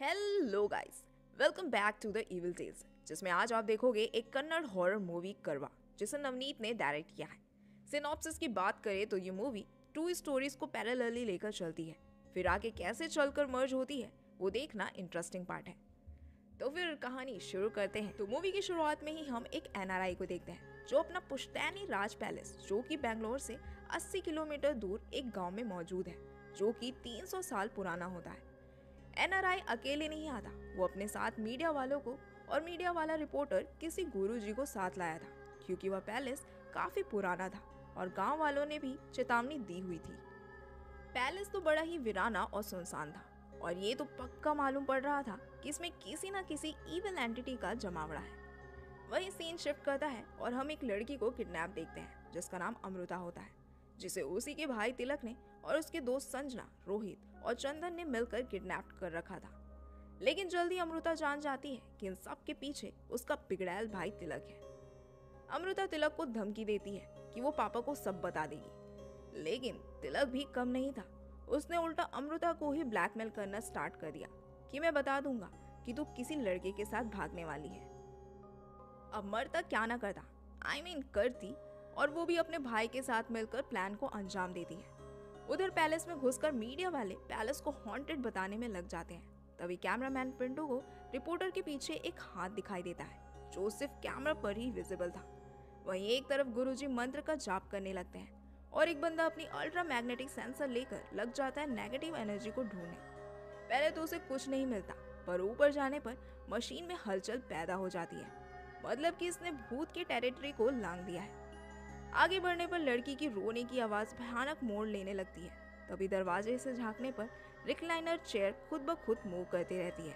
Hello guys welcome back to the evil tales जिसमें आज आप देखोगे एक कन्नड़ हॉरर मूवी करवा, जिसे नवनीत ने डायरेक्ट किया है। सिनॉप्सिस की बात करें तो ये मूवी टू स्टोरीज को पैरेलली लेकर चलती है। फिर आगे कैसे चलकर मर्ज होती है, वो देखना इंटरेस्टिंग पार्ट है। तो फिर कहानी शुरू करते हैं। तो मूवी की शुरुआत में ही हम एक एनआरआई को देखते हैं, जो अपना पुश्तैनी राज पैलेस जो कि बैंगलोर से 80 किलोमीटर दूर एक गाँव में मौजूद है, जो कि 300 साल पुराना होता है। एनआरआई अकेले नहीं आता। वो अपने साथ मीडिया वालों को और मीडिया वाला रिपोर्टर किसी गुरुजी को साथ लाया था, क्योंकि वह पैलेस काफ़ी पुराना था और गाँव वालों ने भी चेतावनी दी हुई थी। पैलेस तो बड़ा ही वीराना और सुनसान था, और ये तो पक्का मालूम पड़ रहा था कि इसमें किसी न किसी इविल एंटिटी का जमावड़ा है। वही सीन शिफ्ट करता है और हम एक लड़की को किडनैप देखते हैं, जिसका नाम अमृता होता है, जिसे उसी के भाई तिलक ने और उसके दोस्त संजना, रोहित और चंदन ने मिलकर किडनैप कर रखा था। लेकिन जल्दी अमृता जान जाती है कि इन सब के पीछे उसका बिगड़ैल भाई तिलक है। अमृता तिलक को धमकी देती है कि वो पापा को सब बता देगी। लेकिन तिलक भी कम नहीं था। उसने उल्टा अमृता को ही ब्लैकमेल करना स्टार्ट कर दिया कि मैं बता दूँगा कि तू किसी लड़के के साथ भागने वाली है। अब मरता क्या ना करता। आई I मीन mean, करती और वो भी अपने भाई के साथ मिलकर प्लान को अंजाम देती है। उधर पैलेस में घुसकर मीडिया वाले पैलेस को हॉन्टेड बताने में लग जाते हैं। तभी कैमरामैन पिंटू को रिपोर्टर के पीछे एक हाथ दिखाई देता है, जो सिर्फ़ कैमरा पर ही विजिबल था। वहीं एक तरफ़ गुरुजी मंत्र का जाप करने लगते हैं और एक बंदा अपनी अल्ट्रा मैग्नेटिक सेंसर लेकर लग जाता है नेगेटिव एनर्जी को ढूँढने। पहले तो उसे कुछ नहीं मिलता, पर ऊपर जाने पर मशीन में हलचल पैदा हो जाती है। मतलब कि इसने भूत के टेरिटरी को लांग दिया है। आगे बढ़ने पर लड़की की रोने की आवाज़ भयानक मोड़ लेने लगती है। तभी दरवाजे से झांकने पर रिक्लाइनर चेयर खुद ब खुद मूव करती रहती है।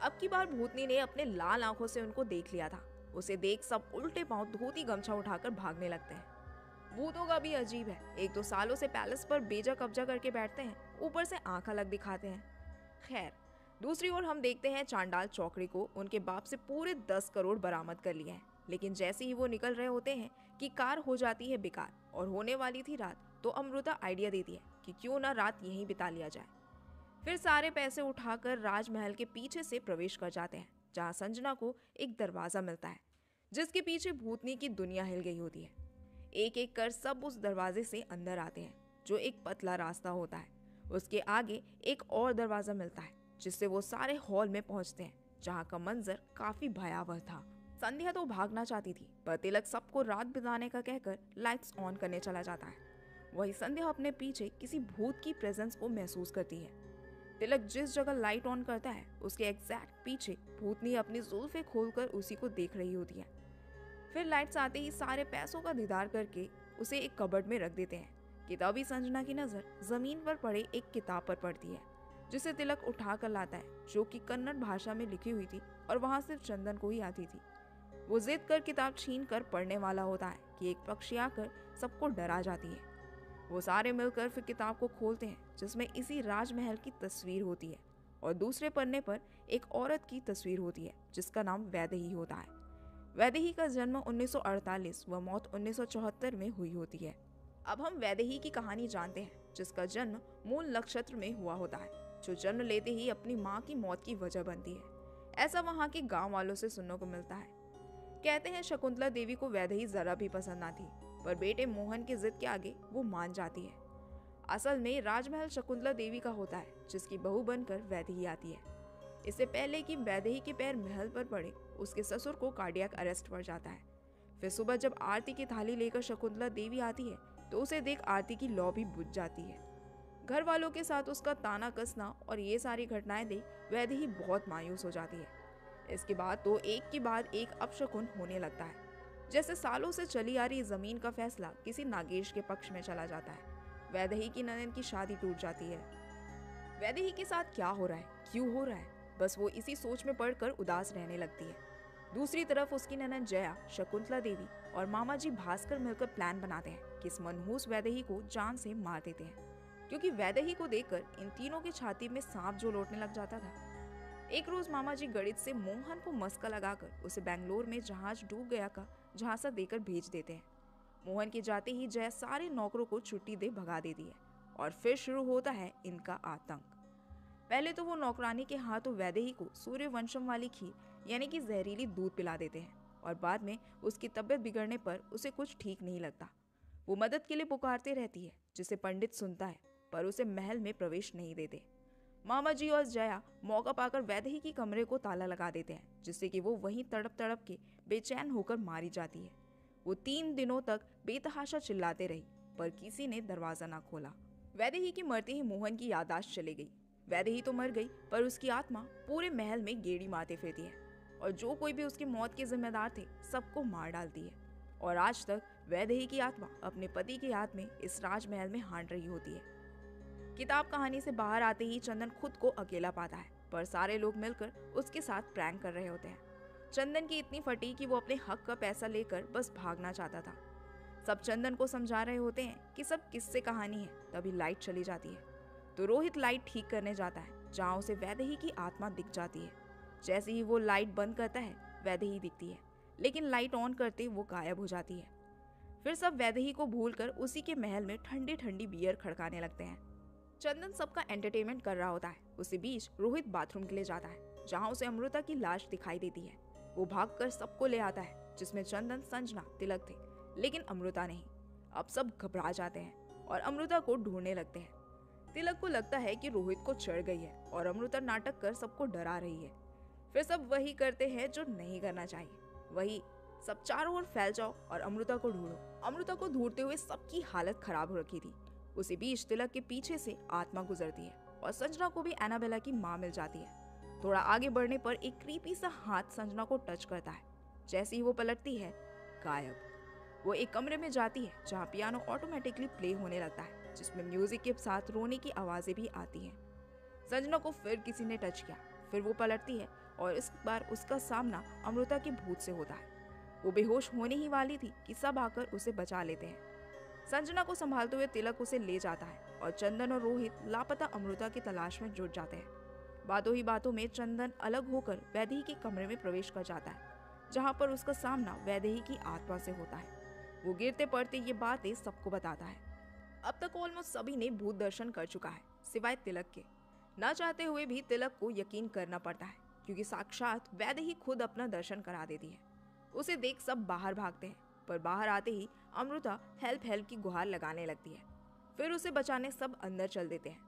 अब की बार भूतनी ने अपने लाल आँखों से उनको देख लिया था। उसे देख सब उल्टे पाँव धोती गमछा उठाकर भागने लगते हैं। भूतों का भी अजीब है। एक दो सालों से पैलेस पर बेजा कब्जा करके बैठते हैं। ऊपर से आँख अलग दिखाते हैं। खैर, दूसरी ओर हम देखते हैं चांडाल चौकड़ी को उनके बाप से पूरे दस करोड़ बरामद कर लिए हैं। लेकिन जैसे ही वो निकल रहे होते हैं कि कार हो जाती है बेकार और होने वाली थी रात तो अमृता आइडिया देती है कि क्यों ना रात यहीं बिता लिया जाए। फिर सारे पैसे उठाकर राजमहल के पीछे से प्रवेश कर जाते हैं, जहाँ संजना को एक दरवाज़ा मिलता है, जिसके पीछे भूतनी की दुनिया हिल गई होती है। एक एक कर सब उस दरवाजे से अंदर आते हैं, जो एक पतला रास्ता होता है। उसके आगे एक और दरवाज़ा मिलता है, जिससे वो सारे हॉल में पहुँचते हैं, जहाँ का मंजर काफ़ी भयावह था। संध्या तो भागना चाहती थी, पर तिलक सबको रात बिताने का कहकर लाइट्स ऑन करने चला जाता है। वही संध्या अपने पीछे किसी भूत की प्रेजेंस को महसूस करती है। तिलक जिस जगह लाइट ऑन करता है, उसके एग्जैक्ट पीछे भूतनी अपनी जुल्फे खोलकर उसी को देख रही होती है। फिर लाइट्स आते ही सारे पैसों का दीदार करके उसे एक कबर्ड में रख देते हैं, कि तभी संजना की नज़र ज़मीन पर पड़े एक किताब पर पड़ती है, जिसे तिलक उठा कर लाता है, जो कि कन्नड़ भाषा में लिखी हुई थी और वहाँ सिर्फ़ चंदन को ही आती थी। वो जिद कर किताब छीन कर पढ़ने वाला होता है कि एक पक्षी आकर सबको डरा जाती है। वो सारे मिलकर फिर किताब को खोलते हैं, जिसमें इसी राजमहल की तस्वीर होती है और दूसरे पन्ने पर एक औरत की तस्वीर होती है, जिसका नाम वैदेही होता है। वैदेही का जन्म 1948 व मौत 1974 में हुई होती है। अब हम वैदेही की कहानी जानते हैं, जिसका जन्म मूल नक्षत्र में हुआ होता है, जो जन्म लेते ही अपनी माँ की मौत की वजह बनती है। ऐसा वहाँ के गाँव वालों से सुनने को मिलता है। कहते हैं शकुंतला देवी को वैदेही जरा भी पसंद ना थी, पर बेटे मोहन की जिद के आगे वो मान जाती है। असल में राजमहल शकुंतला देवी का होता है, जिसकी बहू बनकर वैदेही आती है। इससे पहले कि वैदेही के पैर महल पर पड़े, उसके ससुर को कार्डियक अरेस्ट पड़ जाता है। फिर सुबह जब आरती की थाली लेकर शकुंतला देवी आती है तो उसे देख आरती की लौ भी बुझ जाती है। घर वालों के साथ उसका ताना कसना और ये सारी घटनाएँ देख वैदेही बहुत मायूस हो जाती है। इसके बाद तो एक के बाद एक अपशकुन होने लगता है। जैसे सालों से चली आ रही ज़मीन का फैसला किसी नागेश के पक्ष में चला जाता है। वैदही की ननन की शादी टूट जाती है। वैदही के साथ क्या हो रहा है? क्यों हो रहा है? बस वो इसी सोच में पड़कर उदास रहने लगती है। दूसरी तरफ़ उसकी ननन जया, शकुंतला देवी और मामा जी भास्कर मिलकर प्लान बनाते हैं कि इस मनहूस वैदही को जान से मार देते हैं। क्योंकि वैदही को देखकर इन तीनों के छाती में सांप जो लौटने लग जाता था। एक रोज मामा जी गणित से मोहन को मस्का लगाकर उसे बैंगलोर में जहाज़ डूब गया का झांसा देकर भेज देते हैं। मोहन के जाते ही जय सारे नौकरों को छुट्टी दे भगा देती है और फिर शुरू होता है इनका आतंक। पहले तो वो नौकरानी के हाथों वैदेही को सूर्य वंशम वाली खीर, यानी कि जहरीली दूध पिला देते हैं और बाद में उसकी तबीयत बिगड़ने पर उसे कुछ ठीक नहीं लगता। वो मदद के लिए पुकारते रहती है, जिसे पंडित सुनता है, पर उसे महल में प्रवेश नहीं देते। मामा जी और जया मौका पाकर वैदेही की कमरे को ताला लगा देते हैं, जिससे कि वो वहीं तड़प तड़प के बेचैन होकर मारी जाती है। वो तीन दिनों तक बेतहाशा चिल्लाते रही, पर किसी ने दरवाज़ा ना खोला। वैदेही की मरते ही मोहन की यादाश्त चली गई। वैदेही तो मर गई, पर उसकी आत्मा पूरे महल में गेड़ी मारते फिरती है, और जो कोई भी उसकी मौत के जिम्मेदार थे, सबको मार डालती है। और आज तक वैदेही की आत्मा अपने पति की याद में इस राजमहल में हांड रही होती है। किताब कहानी से बाहर आते ही चंदन खुद को अकेला पाता है, पर सारे लोग मिलकर उसके साथ प्रैंक कर रहे होते हैं। चंदन की इतनी फटी कि वो अपने हक का पैसा लेकर बस भागना चाहता था। सब चंदन को समझा रहे होते हैं कि सब किससे कहानी है, तभी लाइट चली जाती है। तो रोहित लाइट ठीक करने जाता है, जहाँ उसे वैदेही की आत्मा दिख जाती है। जैसे ही वो लाइट बंद करता है वैदेही दिखती है, लेकिन लाइट ऑन करते वो गायब हो जाती है। फिर सब वैदेही को भूलकर उसी के महल में ठंडी ठंडी बियर खड़काने लगते हैं। चंदन सबका एंटरटेनमेंट कर रहा होता है। उसी बीच रोहित बाथरूम के लिए जाता है, जहाँ उसे अमृता की लाश दिखाई देती है। वो भागकर सबको ले आता है, जिसमें चंदन, संजना, तिलक थे, लेकिन अमृता नहीं। अब सब घबरा जाते हैं और अमृता को ढूँढने लगते हैं। तिलक को लगता है कि रोहित को चढ़ गई है और अमृता नाटक कर सबको डरा रही है। फिर सब वही करते हैं जो नहीं करना चाहिए। वही सब चारों ओर फैल जाओ और अमृता को ढूंढो। अमृता को ढूंढते हुए सबकी हालत खराब हो रखी थी। उसी बीच तिलक के पीछे से आत्मा गुजरती है और संजना को भी एनाबेला की माँ मिल जाती है। थोड़ा आगे बढ़ने पर एक क्रीपी सा हाथ संजना को टच करता है। जैसे ही वो पलटती है, गायब। वो एक कमरे में जाती है, जहाँ पियानो ऑटोमेटिकली प्ले होने लगता है, जिसमें म्यूज़िक के साथ रोने की आवाज़ें भी आती हैं। संजना को फिर किसी ने टच किया। फिर वो पलटती है और इस बार उसका सामना अमृता के भूत से होता है। वो बेहोश होने ही वाली थी कि सब आकर उसे बचा लेते हैं। संजना को संभालते हुए तिलक उसे ले जाता है और चंदन और रोहित लापता अमृता की तलाश में जुट जाते हैं। बातों ही बातों में चंदन अलग होकर वैदेही के कमरे में प्रवेश कर जाता है, जहाँ पर उसका सामना वैदेही की आत्मा से होता है। वो गिरते पड़ते ये बातें सबको बताता है। अब तक ऑलमोस्ट सभी ने भूत दर्शन कर चुका है, सिवाय तिलक के। न चाहते हुए भी तिलक को यकीन करना पड़ता है, क्योंकि साक्षात वैद्य ही खुद अपना दर्शन करा देती है। उसे देख सब बाहर भागते हैं। पर बाहर आते ही अमृता हेल्प हेल्प की गुहार लगाने लगती है। फिर उसे बचाने सब अंदर चल देते हैं।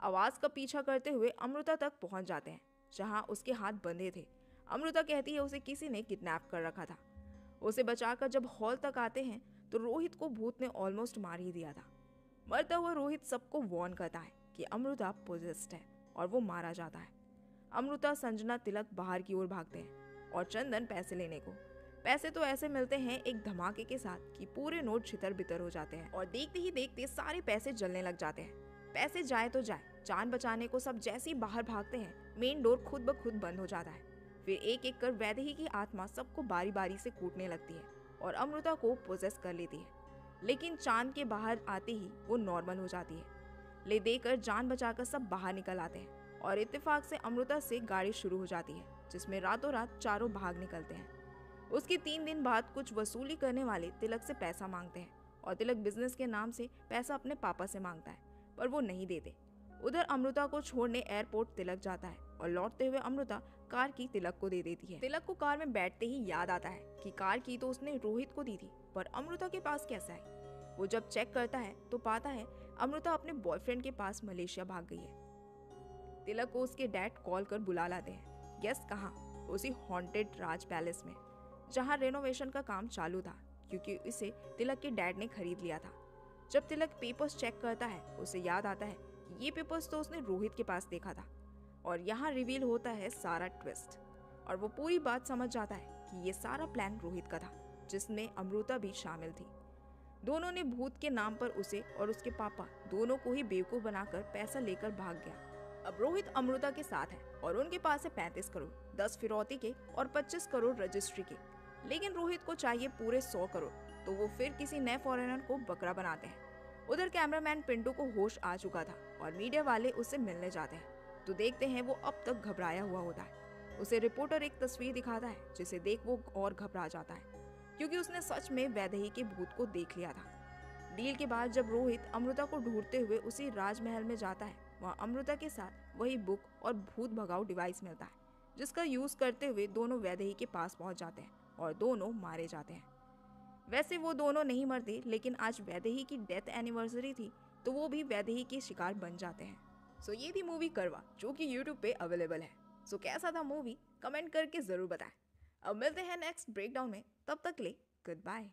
आवाज़ का पीछा करते हुए अमृता तक पहुँच जाते हैं, जहाँ उसके हाथ बंधे थे। अमृता कहती है उसे किसी ने किडनैप कर रखा था। उसे बचाकर जब हॉल तक आते हैं तो रोहित को भूत ने ऑलमोस्ट मार ही दिया था। मरता हुआ रोहित सबको वॉर्न करता है कि अमृता पोजेस्ट है और वो मारा जाता है। अमृता, संजना तिलक बाहर की ओर भागते हैं और चंदन पैसे लेने को पैसे तो ऐसे मिलते हैं एक धमाके के साथ कि पूरे नोट छितर बितर हो जाते हैं और देखते ही देखते सारे पैसे जलने लग जाते हैं। पैसे जाए तो जाए, जान बचाने को सब जैसे ही बाहर भागते हैं, मेन डोर खुद ब खुद बंद हो जाता है। फिर एक एक कर वैदेही की आत्मा सबको बारी बारी से कूटने लगती है और अमृता को पोजेस कर लेती है। लेकिन चाँद के बाहर आते ही वो नॉर्मल हो जाती है। ले देकर जान बचाकर सब बाहर निकल आते हैं और इत्तेफाक से अमृता से गाड़ी शुरू हो जाती है, जिसमें रातों रात चारों भाग निकलते हैं। उसके तीन दिन बाद कुछ वसूली करने वाले तिलक से पैसा मांगते हैं और तिलक बिज़नेस के नाम से पैसा अपने पापा से माँगता है, पर वो नहीं देते। उधर अमृता को छोड़ने एयरपोर्ट तिलक जाता है और लौटते हुए अमृता कार की तिलक को दे देती है। तिलक को कार में बैठते ही याद आता है कि कार की तो उसने रोहित को दी थी, पर अमृता के पास कैसे आई वो जब चेक करता है तो पाता है अमृता अपने बॉयफ्रेंड के पास मलेशिया भाग गई है। तिलक को उसके डैड कॉल कर बुला लाते हैं। गेस्ट कहाँ? उसी हॉन्टेड राज पैलेस में। जहाँ रेनोवेशन का काम चालू था, क्योंकि इसे तिलक के डैड ने खरीद लिया था। जब तिलक पेपर्स चेक करता है, उसे याद आता है ये पेपर्स तो उसने रोहित के पास देखा था। और यहाँ रिवील होता है सारा ट्विस्ट और वो पूरी बात समझ जाता है कि ये सारा प्लान रोहित का था, जिसमें अमृता भी शामिल थी। दोनों ने भूत के नाम पर उसे और उसके पापा दोनों को ही बेवकूफ़ बनाकर पैसा लेकर भाग गया। अब रोहित अमृता के साथ है और उनके पास है पैंतीस करोड़, दस फिरौती के और पच्चीस करोड़ रजिस्ट्री के। लेकिन रोहित को चाहिए पूरे सौ करोड़ तो वो फिर किसी नए फॉरेनर को बकरा बनाते हैं। उधर कैमरामैन पिंटू को होश आ चुका था और मीडिया वाले उससे मिलने जाते हैं। तो देखते हैं वो अब तक घबराया हुआ होता है। उसे रिपोर्टर एक तस्वीर दिखाता है, जिसे देख वो और घबरा जाता है, क्योंकि उसने सच में वैदेही के भूत को देख लिया था। डील के बाद जब रोहित अमृता को ढूंढते हुए उसी राजमहल में जाता है, वहाँ अमृता के साथ वही बुक और भूत भगाओ डिवाइस मिलता है, जिसका यूज़ करते हुए दोनों वैदेही के पास पहुँच जाते हैं। और दोनों मारे जाते हैं। वैसे वो दोनों नहीं मरते, लेकिन आज वैदेही की डेथ एनिवर्सरी थी तो वो भी वैदेही के शिकार बन जाते हैं। सो ये थी मूवी करवा, जो कि यूट्यूब पे अवेलेबल है। सो कैसा था मूवी कमेंट करके ज़रूर बताएँ। अब मिलते हैं नेक्स्ट ब्रेकडाउन में। तब तक ले गुड बाय